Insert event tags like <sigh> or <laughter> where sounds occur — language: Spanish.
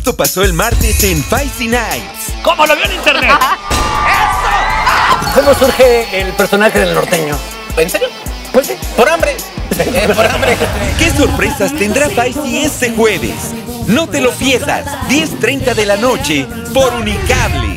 Esto pasó el martes en Feisty Nights. ¿Cómo lo vio en internet? <laughs> ¿Cómo surge el personaje del norteño? ¿En serio? Pues sí. Por hambre. Eh, por hambre. ¿Qué sorpresas tendrá Feisty este jueves? No te lo pierdas, 10.30 de la noche por Unicable.